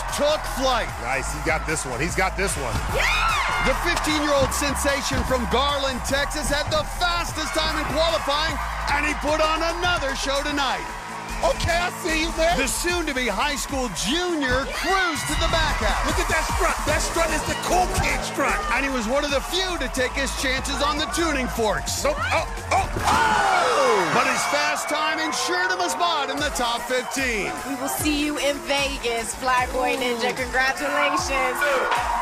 just took flight. Nice. He got this one. He's got this one. The 15-year-old sensation from Garland, Texas had the fastest time in qualifying, and he put on another show tonight. Okay, I see you, man. The soon-to-be high school junior cruised to the back half. Look at that strut. That strut is the cool kid strut. And he was one of the few to take his chances on the tuning forks. Nope. Oh, oh, oh! Spot in the top 15. We will see you in Vegas, Flyboy Ninja. Congratulations.